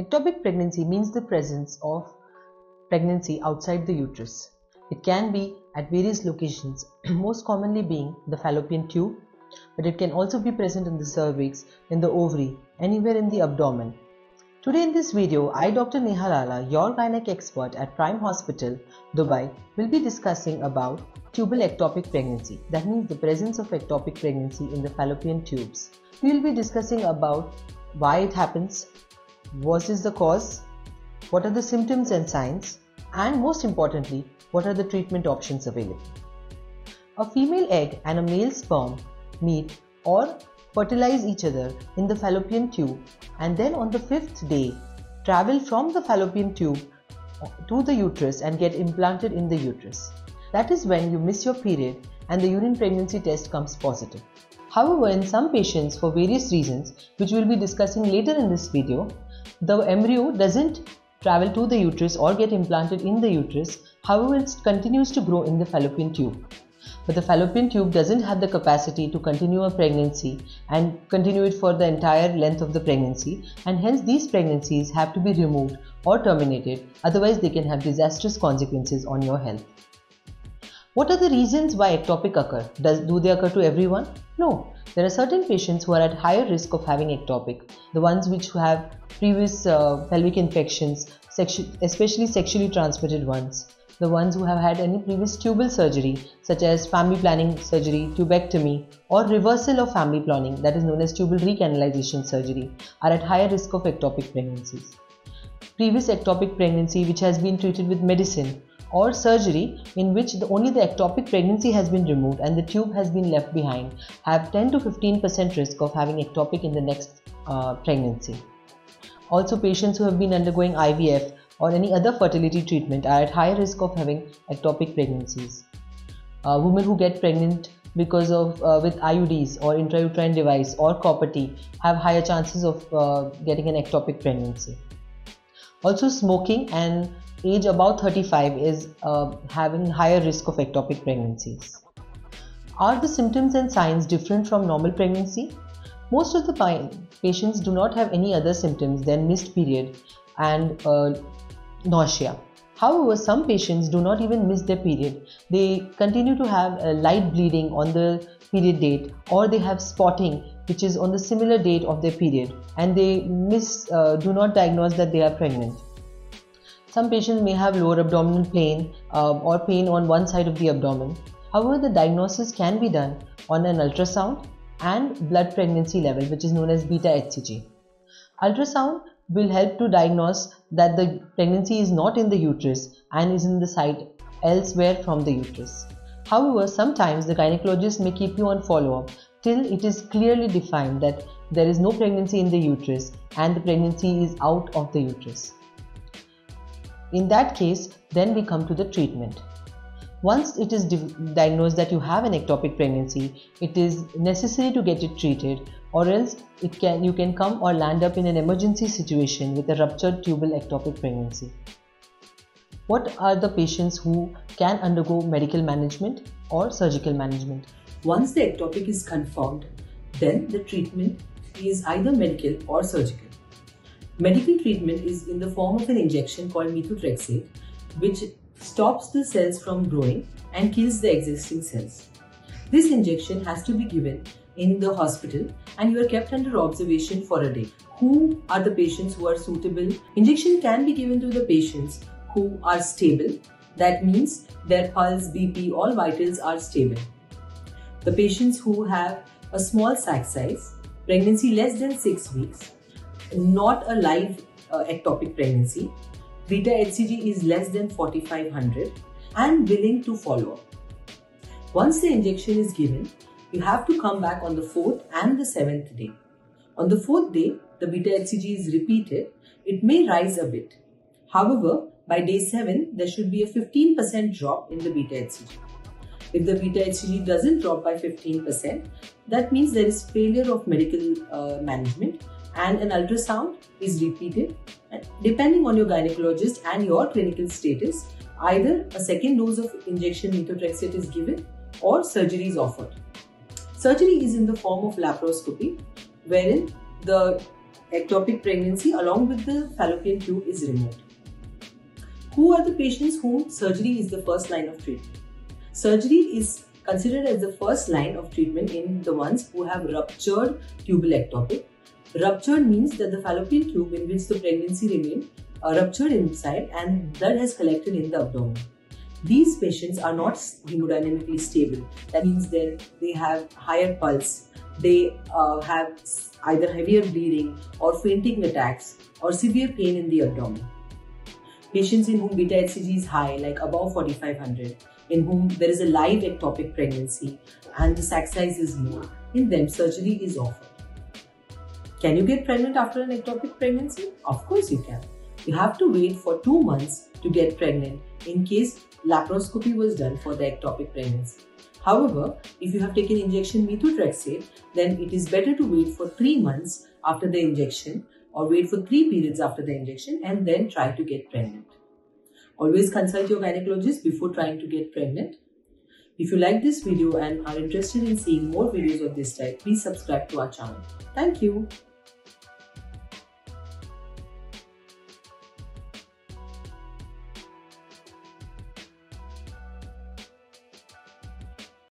Ectopic pregnancy means the presence of pregnancy outside the uterus. It can be at various locations, most commonly being the fallopian tube, but it can also be present in the cervix, in the ovary, anywhere in the abdomen. Today in this video, I Dr. Neha Lalla, your gynec expert at Prime Hospital, Dubai, will be discussing about tubal ectopic pregnancy. That means the presence of ectopic pregnancy in the fallopian tubes. We will be discussing about why it happens, what is the cause, what are the symptoms and signs, and most importantly, what are the treatment options available. A female egg and a male sperm meet or fertilize each other in the fallopian tube and then on the fifth day travel from the fallopian tube to the uterus and get implanted in the uterus. That is when you miss your period and the urine pregnancy test comes positive. However, in some patients for various reasons, which we'll be discussing later in this video, the embryo doesn't travel to the uterus or get implanted in the uterus, however, it continues to grow in the fallopian tube. But the fallopian tube doesn't have the capacity to continue a pregnancy and continue it for the entire length of the pregnancy, and hence these pregnancies have to be removed or terminated, otherwise, they can have disastrous consequences on your health. What are the reasons why ectopic occur? Does, do they occur to everyone? No. There are certain patients who are at higher risk of having ectopic, the ones which have previous uh, pelvic infections, sexu especially sexually transmitted ones, the ones who have had any previous tubal surgery such as family planning surgery, tubectomy or reversal of family planning that is known as tubal recanalization surgery are at higher risk of ectopic pregnancies. Previous ectopic pregnancy which has been treated with medicine or surgery in which the, only the ectopic pregnancy has been removed and the tube has been left behind have 10 to 15% risk of having ectopic in the next uh, pregnancy. Also, patients who have been undergoing IVF or any other fertility treatment are at higher risk of having ectopic pregnancies. Uh, women who get pregnant because of uh, with IUDs or intrauterine device or copper T have higher chances of uh, getting an ectopic pregnancy. Also, smoking and age about 35 is uh, having higher risk of ectopic pregnancies. Are the symptoms and signs different from normal pregnancy? Most of the patients do not have any other symptoms than missed period and uh, nausea. However, some patients do not even miss their period. They continue to have a light bleeding on the period date or they have spotting which is on the similar date of their period and they miss uh, do not diagnose that they are pregnant. Some patients may have lower abdominal pain uh, or pain on one side of the abdomen. However, the diagnosis can be done on an ultrasound and blood pregnancy level, which is known as beta HCG. Ultrasound will help to diagnose that the pregnancy is not in the uterus and is in the site elsewhere from the uterus. However, sometimes the gynecologist may keep you on follow up till it is clearly defined that there is no pregnancy in the uterus and the pregnancy is out of the uterus. In that case, then we come to the treatment. Once it is diagnosed that you have an ectopic pregnancy, it is necessary to get it treated or else it can you can come or land up in an emergency situation with a ruptured tubal ectopic pregnancy. What are the patients who can undergo medical management or surgical management? Once the ectopic is confirmed, then the treatment is either medical or surgical. Medical treatment is in the form of an injection called methotrexate, which stops the cells from growing and kills the existing cells. This injection has to be given in the hospital and you are kept under observation for a day. Who are the patients who are suitable? Injection can be given to the patients who are stable. That means their pulse, BP, all vitals are stable. The patients who have a small sac size, pregnancy less than 6 weeks, not a live uh, ectopic pregnancy. Beta HCG is less than 4500 and willing to follow up. Once the injection is given, you have to come back on the fourth and the seventh day. On the fourth day, the beta HCG is repeated. It may rise a bit. However, by day 7, there should be a 15% drop in the beta HCG. If the beta HCG doesn't drop by 15%, that means there is failure of medical uh, management and an ultrasound is repeated. And depending on your gynecologist and your clinical status, either a second dose of injection methotrexate is given or surgery is offered. Surgery is in the form of laparoscopy, wherein the ectopic pregnancy along with the fallopian tube is removed. Who are the patients whom surgery is the first line of treatment? Surgery is considered as the first line of treatment in the ones who have ruptured tubal ectopic. Ruptured means that the fallopian tube in which the pregnancy remained uh, ruptured inside and blood has collected in the abdomen. These patients are not hemodynamically stable. That means that they have higher pulse, they uh, have either heavier bleeding or fainting attacks or severe pain in the abdomen. Patients in whom beta HCG is high, like above 4500, in whom there is a live ectopic pregnancy and the sac size is low, in them surgery is offered. Can you get pregnant after an ectopic pregnancy? Of course you can. You have to wait for two months to get pregnant in case laparoscopy was done for the ectopic pregnancy. However, if you have taken injection methotrexate, then it is better to wait for 3 months after the injection or wait for 3 periods after the injection and then try to get pregnant. Always consult your gynecologist before trying to get pregnant. If you like this video and are interested in seeing more videos of this type, please subscribe to our channel. Thank you.